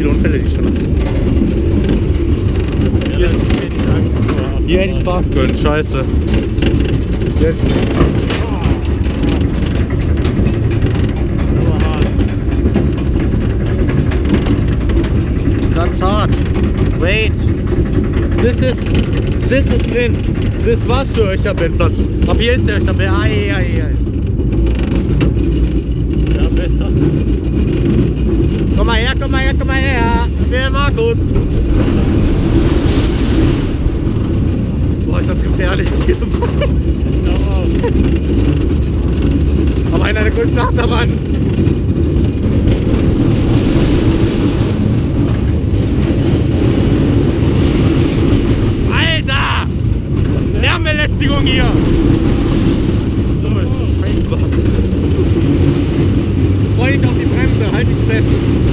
viele Unfälle, die ich schon hatte. Vor Hier hätte ich parken können, scheiße. Hier hätte ich... Hart. That's hard. Wait. This is... This is Wind. This was der Öcherblendplatz. Ab hier ist der Öcherblend. Ai, ai, ai. Der Markus. Boah, ist das gefährlich hier. Ich auch. Aber einer der größten Achterbahn. Alter! Lärmbelästigung hier! Dumme Scheißbahn. Freu dich auf die Bremse, halt dich fest.